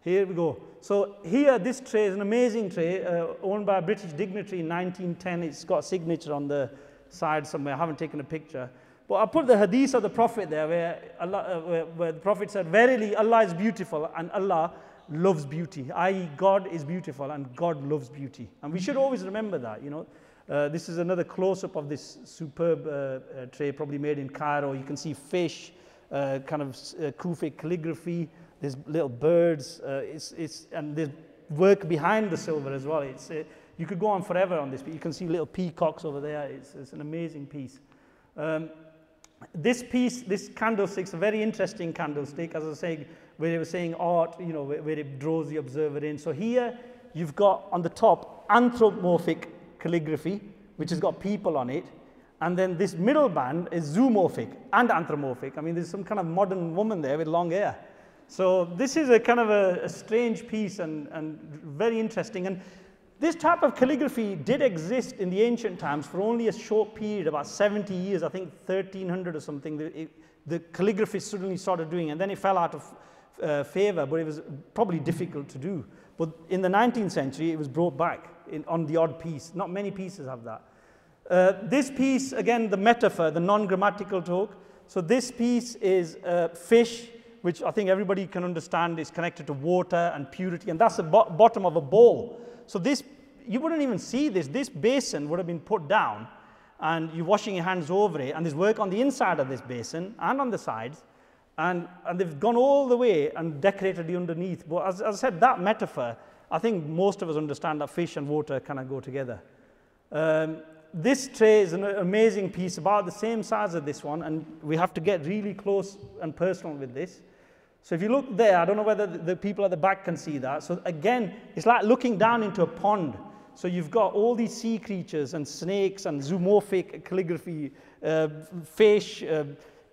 Here we go. So here, this tray is an amazing tray uh, owned by a British dignitary in 1910. It's got a signature on the side somewhere. I haven't taken a picture. But I put the hadith of the Prophet there where, Allah, uh, where, where the Prophet said, Verily, Allah is beautiful and Allah loves beauty, i.e., God is beautiful and God loves beauty. And we should always remember that, you know. Uh, this is another close up of this superb uh, uh, tray, probably made in Cairo. You can see fish, uh, kind of uh, Kufic calligraphy, there's little birds, it's, it's, and there's work behind the silver as well. It's, You could go on forever on this, but you can see little peacocks over there. It's, it's an amazing piece. Um, this piece, this candlestick's a very interesting candlestick, as I was saying, where it was saying art, you know, where, where it draws the observer in. So here you've got on the top anthropomorphic calligraphy, which has got people on it. And then this middle band is zoomorphic and anthropomorphic. I mean, there's some kind of modern woman there with long hair. So this is a kind of a, a strange piece and, and very interesting. And this type of calligraphy did exist in the ancient times for only a short period, about 70 years, I think 1300 or something. The, it, the calligraphy suddenly started doing, and then it fell out of uh, favor, but it was probably difficult to do. But in the 19th century, it was brought back in, on the odd piece. Not many pieces have that. Uh, this piece, again, the metaphor, the non-grammatical talk. So this piece is uh, fish, which I think everybody can understand is connected to water and purity, and that's the bo bottom of a bowl. So this, you wouldn't even see this. This basin would have been put down, and you're washing your hands over it, and there's work on the inside of this basin and on the sides, and, and they've gone all the way and decorated the underneath. But as, as I said, that metaphor, I think most of us understand that fish and water kind of go together. Um, this tray is an amazing piece, about the same size as this one, and we have to get really close and personal with this. So if you look there, I don't know whether the people at the back can see that. So again, it's like looking down into a pond. So you've got all these sea creatures and snakes and zoomorphic calligraphy, uh, fish. Uh,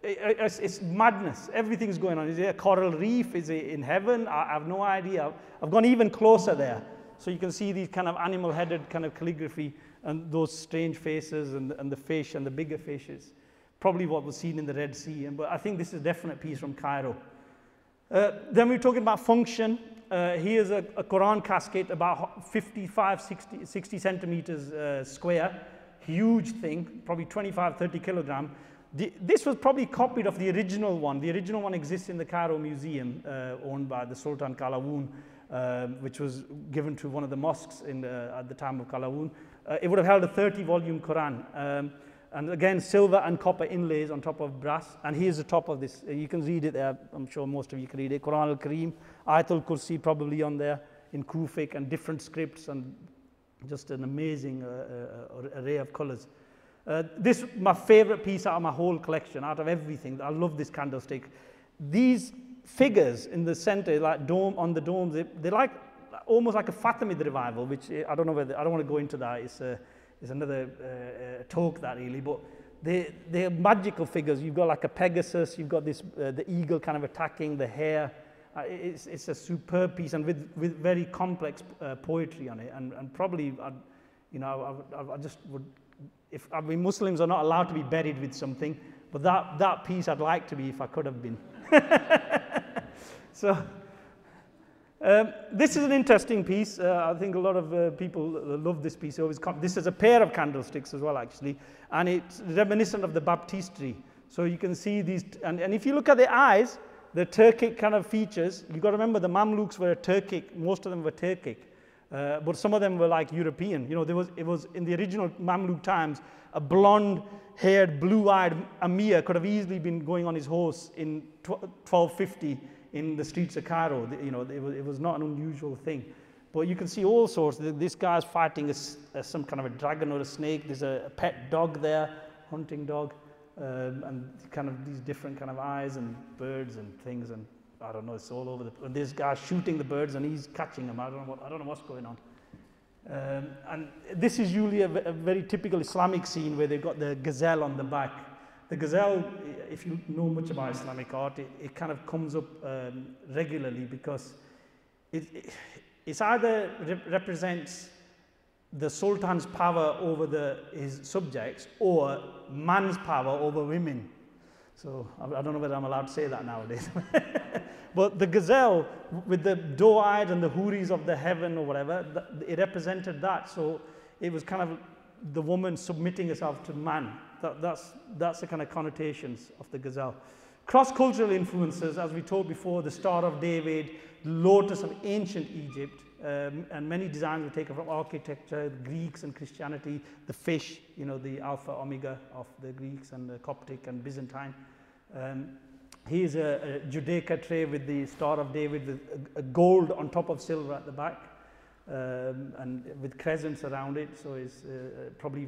it's, it's, madness. Everything's going on. Is it a coral reef? Is it in heaven? I, I have no idea. I've gone even closer there. So you can see these kind of animal-headed kind of calligraphy and those strange faces and, and the fish and the bigger fishes. Probably what was seen in the Red Sea. And, but I think this is a definite piece from Cairo. Uh, then we're talking about function. Uh, here's a, a, Quran casket about 55, 60, 60 centimeters uh, square. Huge thing, probably 25, 30 kilogram. The, this was probably copied of the original one. The original one exists in the Cairo Museum, uh, owned by the Sultan Qalawun, uh, which was given to one of the mosques in, at the time of Qalawun. Uh, it would have held a 30 volume Quran. Um, and again, silver and copper inlays on top of brass. And here's the top of this. Uh, you can read it there. I'm sure most of you can read it. Quran al-Kareem, Ayatul Kursi probably on there in Kufic and different scripts and just an amazing uh, uh, array of colors. Uh, this is my favorite piece out of my whole collection, out of everything. I love this candlestick. These figures in the center, like dome on the domes, they, they're like almost like a Fatimid revival, which eh, I don't know whether, I don't want to go into that. It's, a, it's another uh, talk that really, but they, they're magical figures. You've got like a Pegasus, you've got this, uh, the eagle kind of attacking the hare. Uh, it's, it's a superb piece and with, with very complex uh, poetry on it. And, and probably, I'd, you know, I, I, I just would, if, I mean, Muslims are not allowed to be buried with something, but that, that piece I'd like to be if I could have been. so, um, this is an interesting piece. Uh, I think a lot of uh, people love this piece. this is a pair of candlesticks as well, actually, and it's reminiscent of the baptistry. So you can see these, and, and if you look at the eyes, the Turkic kind of features, you've got to remember the Mamluks were Turkic, most of them were Turkic, uh, but some of them were like European. You know, there was, it was in the original Mamluk times, a blonde haired, blue eyed Amir could have easily been going on his horse in 1250 in the streets of Cairo. You know, it was, it was not an unusual thing. But you can see all sorts. This guy's fighting a, a, some kind of a dragon or a snake. There's a, a pet dog there, hunting dog, um, and kind of these different kind of eyes and birds and things. And I don't know, it's all over the. And this guy's shooting the birds and he's catching them. I don't know what, I don't know what's going on. Um, and this is usually a, a very typical Islamic scene where they've got the gazelle on the back the gazelle, if you know much about Islamic art, it, it kind of comes up um, regularly because it, it it's either rep represents the sultan's power over the, his subjects or man's power over women. So I, I don't know whether I'm allowed to say that nowadays. but the gazelle with the doe-eyed and the houris of the heaven or whatever, it represented that. So it was kind of the woman submitting herself to man. That, that's, that's the kind of connotations of the gazelle. Cross-cultural influences, as we told before, the Star of David, lotus of ancient Egypt, um, and many designs were taken from architecture, Greeks and Christianity, the fish, you know, the alpha, omega of the Greeks and the Coptic and Byzantine. Um, here's a, a Judaica tray with the Star of David with a, a gold on top of silver at the back. um, and with crescents around it, so it's uh, probably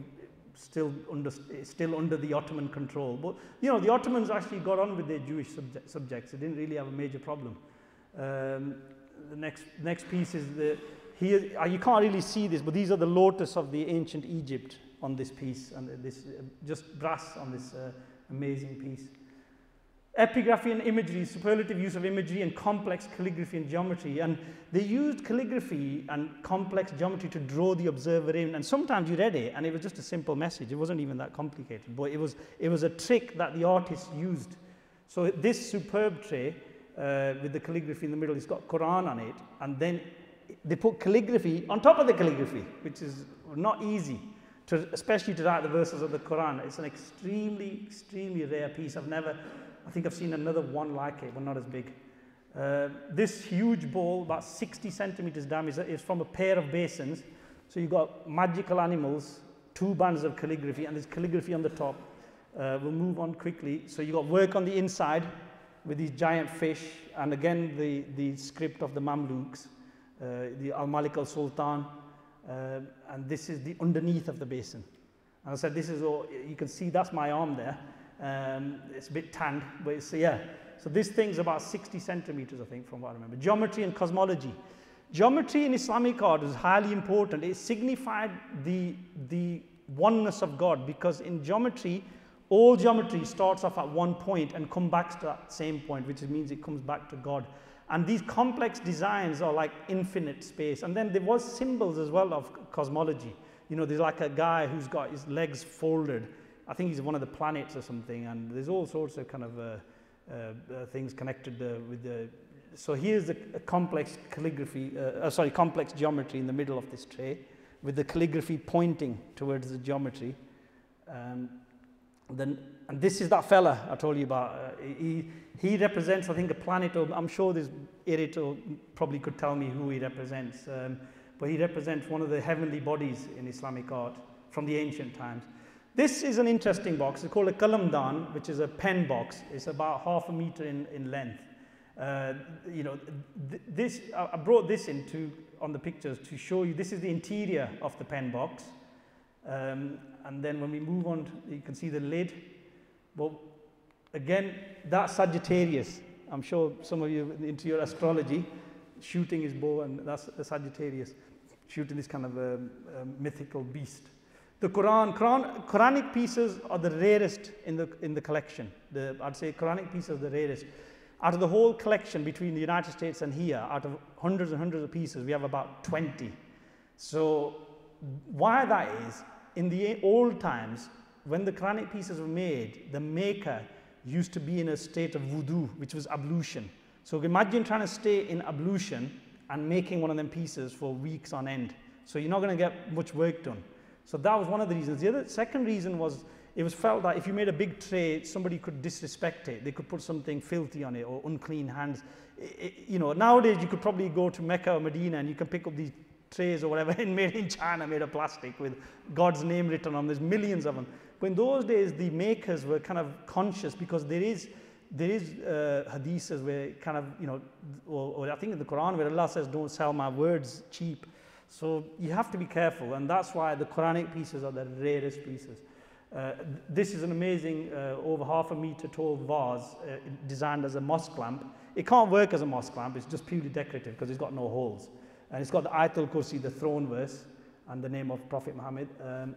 still under, still under the Ottoman control. But, you know, the Ottomans actually got on with their Jewish subject, subjects. They didn't really have a major problem. Um, the next, next piece is the, here, uh, you can't really see this, but these are the lotus of the ancient Egypt on this piece, and this, uh, just brass on this uh, amazing piece. Epigraphy and imagery, superlative use of imagery and complex calligraphy and geometry. And they used calligraphy and complex geometry to draw the observer in. And sometimes you read it and it was just a simple message. It wasn't even that complicated, but it was, it was a trick that the artist used. So this superb tray uh, with the calligraphy in the middle, it's got Quran on it. And then they put calligraphy on top of the calligraphy, which is not easy. To, especially to write the verses of the Quran. It's an extremely, extremely rare piece. I've never I think I've seen another one like it, but not as big. Uh, this huge bowl, about 60 centimeters diameter, is from a pair of basins. So you've got magical animals, two bands of calligraphy, and there's calligraphy on the top. Uh, we'll move on quickly. So you've got work on the inside with these giant fish, and again the, the script of the Mamluks, uh, the Al Malik al Sultan, uh, and this is the underneath of the basin. And I said, this is all, you can see that's my arm there. Um, it's a bit tanned, but it's, yeah. So this thing's about 60 centimeters, I think, from what I remember. Geometry and cosmology. Geometry in Islamic art is highly important. It signified the, the oneness of God because in geometry, all geometry starts off at one point and comes back to that same point, which means it comes back to God. And these complex designs are like infinite space. And then there was symbols as well of cosmology. You know, there's like a guy who's got his legs folded I think he's one of the planets or something, and there's all sorts of kind of uh, uh, uh things connected uh, with the. So here's a, complex calligraphy, sorry, complex geometry in the middle of this tray, with the calligraphy pointing towards the geometry. Um, then, and this is that fella I told you about. he, he represents, I think, a planet, or I'm sure this editor probably could tell me who he represents, um, but he represents one of the heavenly bodies in Islamic art from the ancient times. This is an interesting box. It's called a kalamdan, which is a pen box. It's about half a meter in, in length. Uh, you know, th this, I brought this in to, on the pictures to show you, this is the interior of the pen box. Um, and then when we move on, you can see the lid. Well, again, that's Sagittarius. I'm sure some of you into your astrology, shooting his bow, and that's a Sagittarius, shooting this kind of a, a mythical beast. The Quran, Quran, Quranic pieces are the rarest in the, in the collection. The, I'd say Quranic pieces are the rarest. Out of the whole collection between the United States and here, out of hundreds and hundreds of pieces, we have about 20. So why that is, in the old times, when the Quranic pieces were made, the maker used to be in a state of wudu, which was ablution. So imagine trying to stay in ablution and making one of them pieces for weeks on end. So you're not going to get much work done. So that was one of the reasons. The other second reason was it was felt that if you made a big tray, somebody could disrespect it. They could put something filthy on it or unclean hands. It, it, you know, nowadays you could probably go to Mecca or Medina and you can pick up these trays or whatever and made in China, made of plastic with God's name written on. There's millions of them. But in those days, the makers were kind of conscious because there is there is uh, hadiths where kind of you know, or, or I think in the Quran where Allah says, "Don't sell my words cheap." So you have to be careful, and that's why the Quranic pieces are the rarest pieces. Uh, this is an amazing, uh, over half a meter tall vase uh, designed as a mosque lamp. It can't work as a mosque lamp, it's just purely decorative because it's got no holes. And it's got the Ayatul Kursi, the throne verse, and the name of Prophet Muhammad. Um,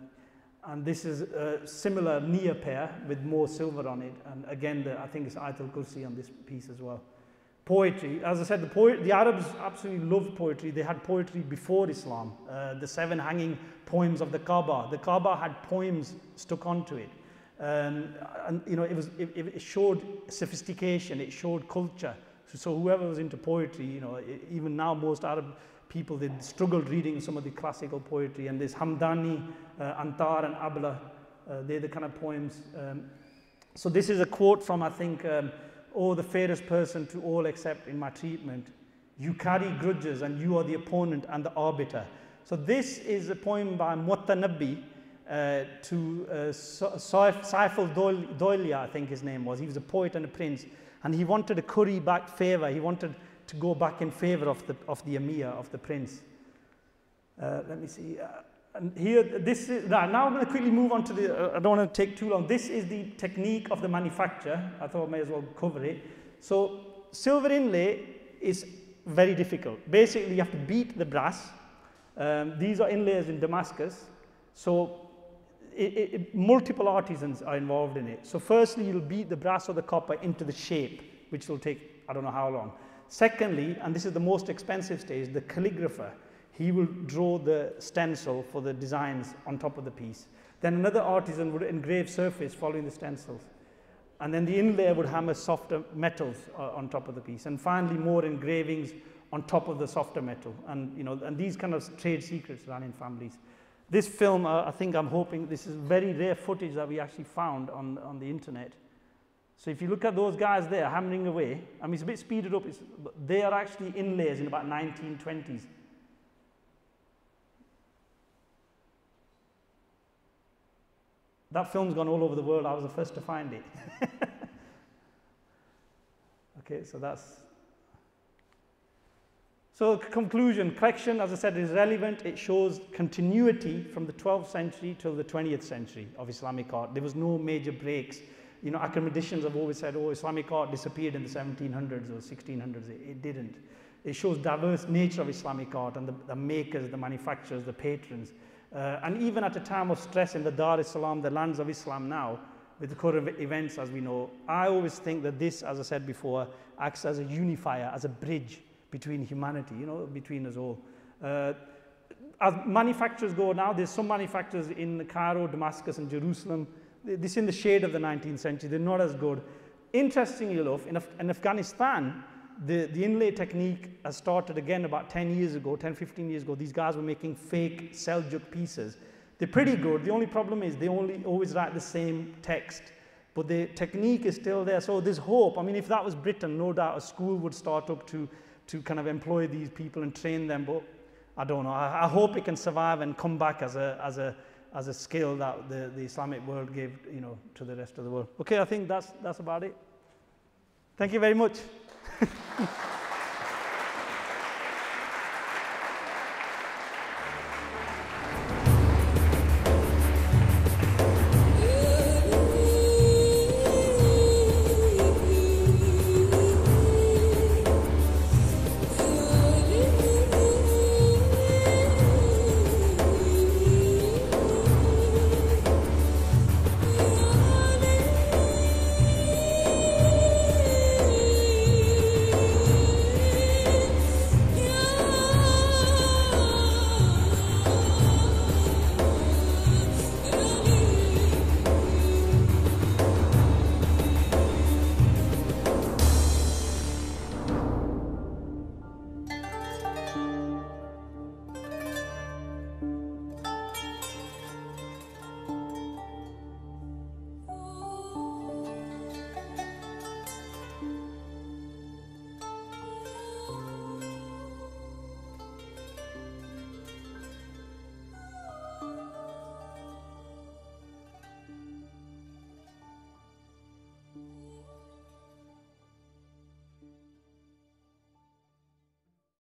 and this is a similar near pair with more silver on it. And again, the, I think it's Ayatul Kursi on this piece as well poetry. As I said, the, the Arabs absolutely loved poetry. They had poetry before Islam. Uh, the seven hanging poems of the Kaaba. The Kaaba had poems stuck onto it. Um, and you know, it, was, it, it, showed sophistication, it showed culture. So, so, whoever was into poetry, you know, even now most Arab people, they struggled reading some of the classical poetry. And there's Hamdani, uh, Antar and Abla, uh, they're the kind of poems. Um, so this is a quote from, I think, um, or the fairest person to all except in my treatment. You carry grudges and you are the opponent and the arbiter. So this is a poem by Mutanabbi uh, to uh, Sayf al-Dawla, I think his name was. He was a poet and a prince, and he wanted to curry back favor. He wanted to go back in favor of the, of the emir, of the prince. Uh, let me see. Uh, and here, this is, now I'm going to quickly move on to the, uh, I don't want to take too long. This is the technique of the manufacture. I thought I may as well cover it. So silver inlay is very difficult. Basically, you have to beat the brass. Um, these are inlays in Damascus. So it, it, multiple artisans are involved in it. So firstly, you'll beat the brass or the copper into the shape, which will take, I don't know how long. Secondly, and this is the most expensive stage, the calligrapher, he will draw the stencil for the designs on top of the piece. Then another artisan would engrave surface following the stencils. And then the inlayer would hammer softer metals uh, on top of the piece. And finally, more engravings on top of the softer metal. And, you know, and these kind of trade secrets run in families. This film, uh, I think I'm hoping, this is very rare footage that we actually found on, on the internet. So if you look at those guys there hammering away, I mean, it's a bit speeded up, they are actually inlays in about 1920s. That film's gone all over the world. I was the first to find it. okay, so that's so conclusion, collection, as I said, is relevant. It shows continuity from the 12th century till the 20th century of Islamic art. There was no major breaks. You know, academicians have always said, oh, Islamic art disappeared in the 1700s or 1600s. It, it didn't. It shows diverse nature of Islamic art and the, the makers, the manufacturers, the patrons. Uh, and even at a time of stress in the Dar es Salaam, the lands of Islam now, with the current events as we know, I always think that this, as I said before, acts as a unifier, as a bridge between humanity, you know, between us all. Uh, as manufacturers go now, there's some manufacturers in Cairo, Damascus, and Jerusalem. This in the shade of the 19th century. They're not as good. Interestingly enough, in, Af in Afghanistan, the, the inlay technique has started again about 10 years ago, 10, 15 years ago. These guys were making fake Seljuk pieces. They're pretty good. The only problem is they only always write the same text. But the technique is still there. So there's hope. I mean, if that was Britain, no doubt a school would start up to to kind of employ these people and train them. But I don't know. I, I hope it can survive and come back as a, as a, as a skill that the, the Islamic world gave you know, to the rest of the world. Okay, I think that's, that's about it. Thank you very much. Thank you.